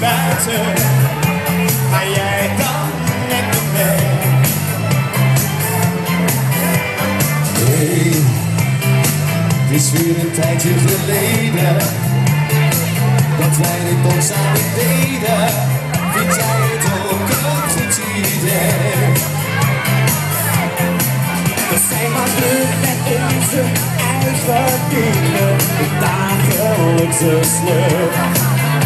buiten. Ga jij dan met me mee? Hey, het is weer een tijdje geleden dat wij dit ons samen deden. Vind jij het ook een goed idee? We zijn maar druk met onze eigen dingen. De dagelijkse sleur.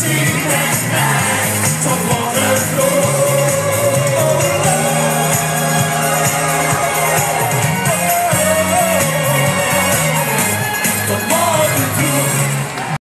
see that.